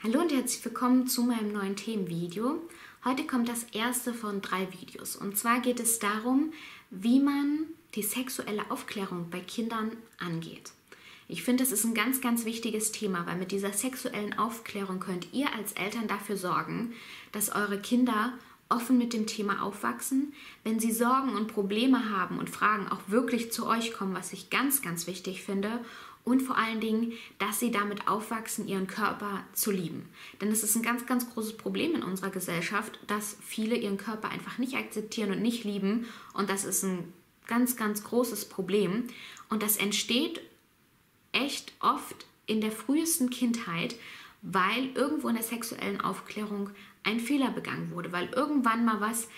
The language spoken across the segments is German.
Hallo und herzlich willkommen zu meinem neuen Themenvideo. Heute kommt das erste von drei Videos. Und zwar geht es darum, wie man die sexuelle Aufklärung bei Kindern angeht. Ich finde, das ist ein ganz, ganz wichtiges Thema, weil mit dieser sexuellen Aufklärung könnt ihr als Eltern dafür sorgen, dass eure Kinder offen mit dem Thema aufwachsen, wenn sie Sorgen und Probleme haben und Fragen auch wirklich zu euch kommen, was ich ganz, ganz wichtig finde und vor allen Dingen, dass sie damit aufwachsen, ihren Körper zu lieben. Denn es ist ein ganz, ganz großes Problem in unserer Gesellschaft, dass viele ihren Körper einfach nicht akzeptieren und nicht lieben und das ist ein ganz, ganz großes Problem und das entsteht echt oft in der frühesten Kindheit, weil irgendwo in der sexuellen Aufklärung ein Fehler begangen wurde, weil irgendwann mal was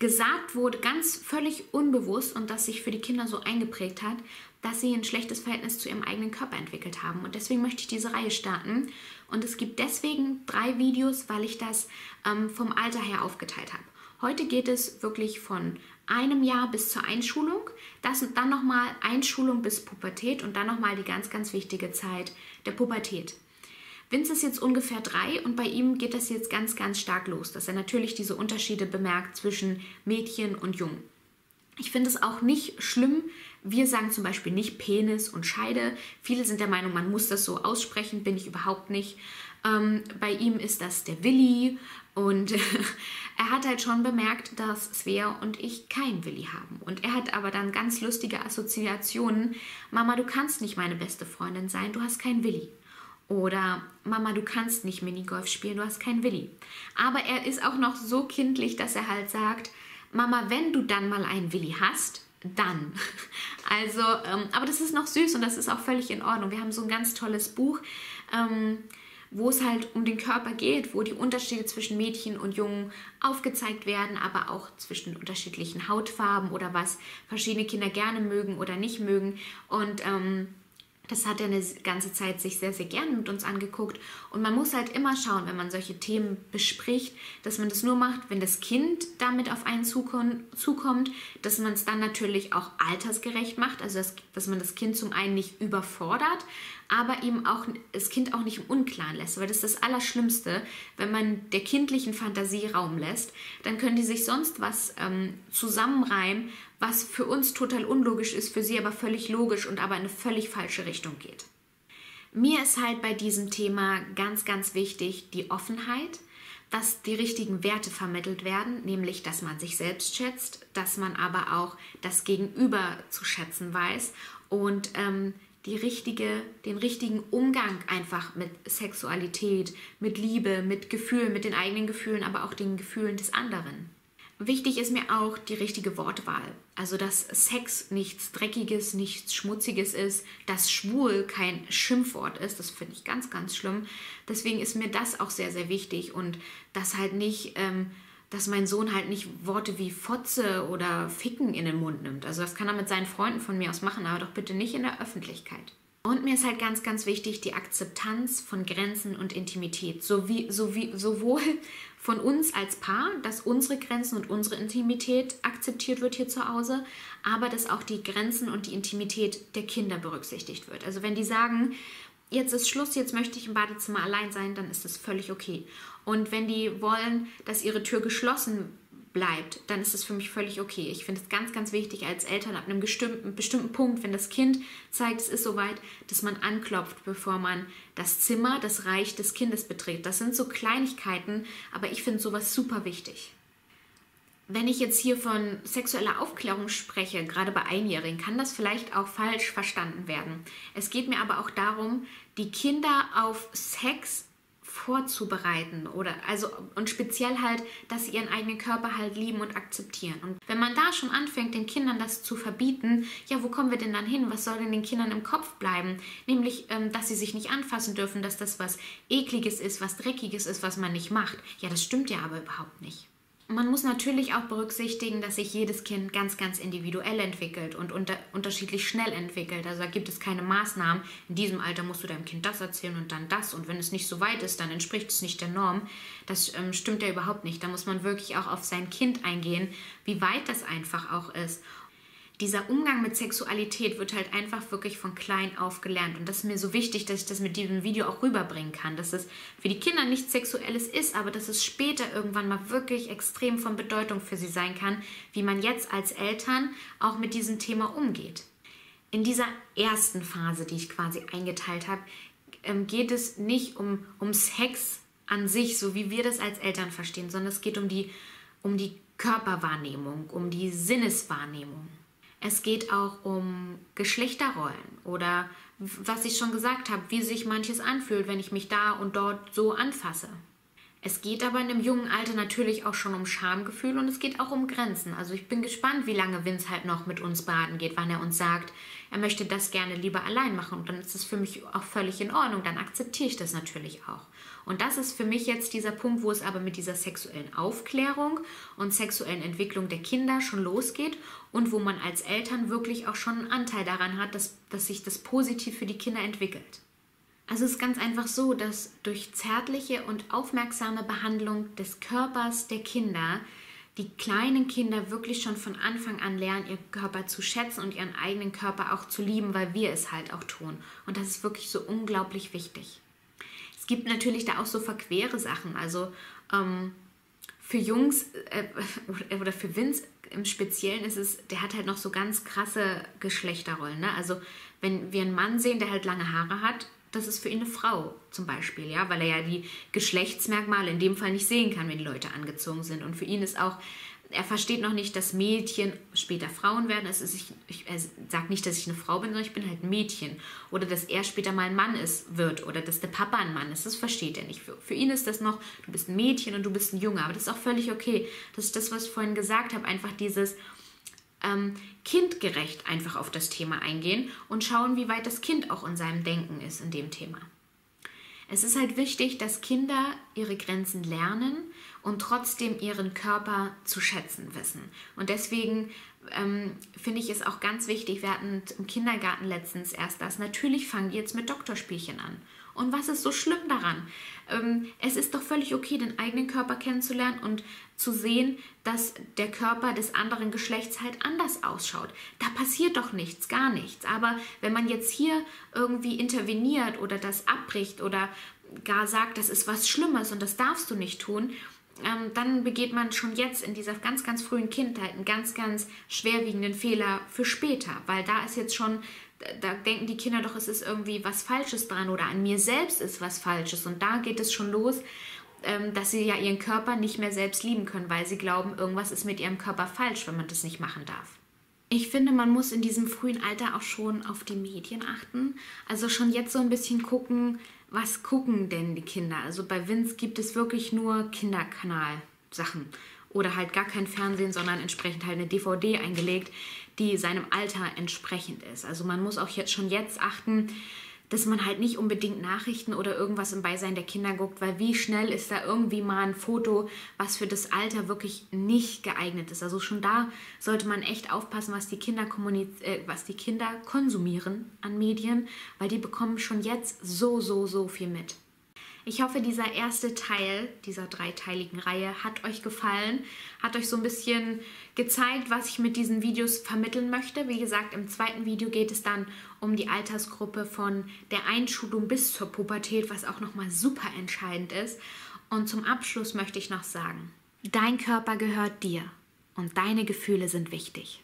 gesagt wurde, ganz völlig unbewusst und das sich für die Kinder so eingeprägt hat, dass sie ein schlechtes Verhältnis zu ihrem eigenen Körper entwickelt haben. Und deswegen möchte ich diese Reihe starten. Und es gibt deswegen drei Videos, weil ich das ähm, vom Alter her aufgeteilt habe. Heute geht es wirklich von einem Jahr bis zur Einschulung, das und dann nochmal Einschulung bis Pubertät und dann nochmal die ganz, ganz wichtige Zeit der Pubertät. Vince ist jetzt ungefähr drei und bei ihm geht das jetzt ganz, ganz stark los, dass er natürlich diese Unterschiede bemerkt zwischen Mädchen und Jungen. Ich finde es auch nicht schlimm. Wir sagen zum Beispiel nicht Penis und Scheide. Viele sind der Meinung, man muss das so aussprechen, bin ich überhaupt nicht. Ähm, bei ihm ist das der Willi und er hat halt schon bemerkt, dass Svea und ich kein Willi haben. Und er hat aber dann ganz lustige Assoziationen. Mama, du kannst nicht meine beste Freundin sein, du hast kein Willi. Oder Mama, du kannst nicht Minigolf spielen, du hast keinen Willi. Aber er ist auch noch so kindlich, dass er halt sagt, Mama, wenn du dann mal einen Willi hast, dann. Also, ähm, aber das ist noch süß und das ist auch völlig in Ordnung. Wir haben so ein ganz tolles Buch, ähm, wo es halt um den Körper geht, wo die Unterschiede zwischen Mädchen und Jungen aufgezeigt werden, aber auch zwischen unterschiedlichen Hautfarben oder was verschiedene Kinder gerne mögen oder nicht mögen. Und ähm, das hat er eine ganze Zeit sich sehr, sehr gerne mit uns angeguckt. Und man muss halt immer schauen, wenn man solche Themen bespricht, dass man das nur macht, wenn das Kind damit auf einen zukommt, dass man es dann natürlich auch altersgerecht macht, also dass, dass man das Kind zum einen nicht überfordert, aber eben auch das Kind auch nicht im Unklaren lässt, weil das ist das Allerschlimmste, wenn man der kindlichen Fantasie Raum lässt, dann können die sich sonst was ähm, zusammenreimen, was für uns total unlogisch ist, für sie aber völlig logisch und aber in eine völlig falsche Richtung geht. Mir ist halt bei diesem Thema ganz, ganz wichtig die Offenheit, dass die richtigen Werte vermittelt werden, nämlich dass man sich selbst schätzt, dass man aber auch das Gegenüber zu schätzen weiß und ähm, die richtige, den richtigen Umgang einfach mit Sexualität, mit Liebe, mit Gefühlen, mit den eigenen Gefühlen, aber auch den Gefühlen des anderen. Wichtig ist mir auch die richtige Wortwahl. Also, dass Sex nichts Dreckiges, nichts Schmutziges ist, dass schwul kein Schimpfwort ist, das finde ich ganz, ganz schlimm. Deswegen ist mir das auch sehr, sehr wichtig und dass halt nicht, ähm, dass mein Sohn halt nicht Worte wie Fotze oder Ficken in den Mund nimmt. Also, das kann er mit seinen Freunden von mir aus machen, aber doch bitte nicht in der Öffentlichkeit. Und mir ist halt ganz, ganz wichtig die Akzeptanz von Grenzen und Intimität. Sowie, sowie, sowohl von uns als Paar, dass unsere Grenzen und unsere Intimität akzeptiert wird hier zu Hause, aber dass auch die Grenzen und die Intimität der Kinder berücksichtigt wird. Also wenn die sagen, jetzt ist Schluss, jetzt möchte ich im Badezimmer allein sein, dann ist das völlig okay. Und wenn die wollen, dass ihre Tür geschlossen bleibt, dann ist das für mich völlig okay. Ich finde es ganz, ganz wichtig als Eltern ab einem bestimmten, bestimmten Punkt, wenn das Kind zeigt, es ist soweit, dass man anklopft, bevor man das Zimmer, das Reich des Kindes betritt. Das sind so Kleinigkeiten, aber ich finde sowas super wichtig. Wenn ich jetzt hier von sexueller Aufklärung spreche, gerade bei Einjährigen, kann das vielleicht auch falsch verstanden werden. Es geht mir aber auch darum, die Kinder auf Sex vorzubereiten oder also und speziell halt, dass sie ihren eigenen Körper halt lieben und akzeptieren. Und wenn man da schon anfängt, den Kindern das zu verbieten, ja, wo kommen wir denn dann hin? Was soll denn den Kindern im Kopf bleiben? Nämlich, ähm, dass sie sich nicht anfassen dürfen, dass das was ekliges ist, was dreckiges ist, was man nicht macht. Ja, das stimmt ja aber überhaupt nicht. Man muss natürlich auch berücksichtigen, dass sich jedes Kind ganz, ganz individuell entwickelt und unter, unterschiedlich schnell entwickelt. Also da gibt es keine Maßnahmen. In diesem Alter musst du deinem Kind das erzählen und dann das. Und wenn es nicht so weit ist, dann entspricht es nicht der Norm. Das ähm, stimmt ja überhaupt nicht. Da muss man wirklich auch auf sein Kind eingehen, wie weit das einfach auch ist. Dieser Umgang mit Sexualität wird halt einfach wirklich von klein auf gelernt. Und das ist mir so wichtig, dass ich das mit diesem Video auch rüberbringen kann. Dass es für die Kinder nichts Sexuelles ist, aber dass es später irgendwann mal wirklich extrem von Bedeutung für sie sein kann, wie man jetzt als Eltern auch mit diesem Thema umgeht. In dieser ersten Phase, die ich quasi eingeteilt habe, ähm, geht es nicht um, um Sex an sich, so wie wir das als Eltern verstehen, sondern es geht um die, um die Körperwahrnehmung, um die Sinneswahrnehmung. Es geht auch um Geschlechterrollen oder was ich schon gesagt habe, wie sich manches anfühlt, wenn ich mich da und dort so anfasse. Es geht aber in einem jungen Alter natürlich auch schon um Schamgefühl und es geht auch um Grenzen. Also ich bin gespannt, wie lange Vince halt noch mit uns baden geht, wann er uns sagt, er möchte das gerne lieber allein machen und dann ist das für mich auch völlig in Ordnung, dann akzeptiere ich das natürlich auch. Und das ist für mich jetzt dieser Punkt, wo es aber mit dieser sexuellen Aufklärung und sexuellen Entwicklung der Kinder schon losgeht und wo man als Eltern wirklich auch schon einen Anteil daran hat, dass, dass sich das positiv für die Kinder entwickelt. Also es ist ganz einfach so, dass durch zärtliche und aufmerksame Behandlung des Körpers der Kinder die kleinen Kinder wirklich schon von Anfang an lernen, ihren Körper zu schätzen und ihren eigenen Körper auch zu lieben, weil wir es halt auch tun. Und das ist wirklich so unglaublich wichtig. Es gibt natürlich da auch so verquere Sachen. Also ähm, für Jungs äh, oder für Vince im Speziellen ist es, der hat halt noch so ganz krasse Geschlechterrollen. Ne? Also wenn wir einen Mann sehen, der halt lange Haare hat, das ist für ihn eine Frau zum Beispiel, ja, weil er ja die Geschlechtsmerkmale in dem Fall nicht sehen kann, wenn die Leute angezogen sind. Und für ihn ist auch, er versteht noch nicht, dass Mädchen später Frauen werden. Es ist, ich, ich, er sagt nicht, dass ich eine Frau bin, sondern ich bin halt ein Mädchen. Oder dass er später mal ein Mann ist, wird. Oder dass der Papa ein Mann ist. Das versteht er nicht. Für, für ihn ist das noch, du bist ein Mädchen und du bist ein Junge. Aber das ist auch völlig okay. Das ist das, was ich vorhin gesagt habe. Einfach dieses, ähm, kindgerecht einfach auf das Thema eingehen und schauen, wie weit das Kind auch in seinem Denken ist in dem Thema. Es ist halt wichtig, dass Kinder ihre Grenzen lernen und trotzdem ihren Körper zu schätzen wissen. Und deswegen ähm, finde ich es auch ganz wichtig, wir hatten im Kindergarten letztens erst das, natürlich fangen die jetzt mit Doktorspielchen an. Und was ist so schlimm daran? Ähm, es ist doch völlig okay, den eigenen Körper kennenzulernen und zu sehen, dass der Körper des anderen Geschlechts halt anders ausschaut. Da passiert doch nichts, gar nichts. Aber wenn man jetzt hier irgendwie interveniert oder das abbricht oder gar sagt, das ist was Schlimmes und das darfst du nicht tun, ähm, dann begeht man schon jetzt in dieser ganz, ganz frühen Kindheit einen ganz, ganz schwerwiegenden Fehler für später, weil da ist jetzt schon da denken die Kinder doch, es ist irgendwie was Falsches dran oder an mir selbst ist was Falsches. Und da geht es schon los, ähm, dass sie ja ihren Körper nicht mehr selbst lieben können, weil sie glauben, irgendwas ist mit ihrem Körper falsch, wenn man das nicht machen darf. Ich finde, man muss in diesem frühen Alter auch schon auf die Medien achten. Also schon jetzt so ein bisschen gucken, was gucken denn die Kinder? Also bei Vince gibt es wirklich nur Kinderkanal-Sachen oder halt gar kein Fernsehen, sondern entsprechend halt eine DVD eingelegt, die seinem Alter entsprechend ist. Also man muss auch jetzt schon jetzt achten, dass man halt nicht unbedingt Nachrichten oder irgendwas im Beisein der Kinder guckt, weil wie schnell ist da irgendwie mal ein Foto, was für das Alter wirklich nicht geeignet ist. Also schon da sollte man echt aufpassen, was die Kinder, äh, was die Kinder konsumieren an Medien, weil die bekommen schon jetzt so, so, so viel mit. Ich hoffe, dieser erste Teil dieser dreiteiligen Reihe hat euch gefallen, hat euch so ein bisschen gezeigt, was ich mit diesen Videos vermitteln möchte. Wie gesagt, im zweiten Video geht es dann um die Altersgruppe von der Einschulung bis zur Pubertät, was auch nochmal super entscheidend ist. Und zum Abschluss möchte ich noch sagen, dein Körper gehört dir und deine Gefühle sind wichtig.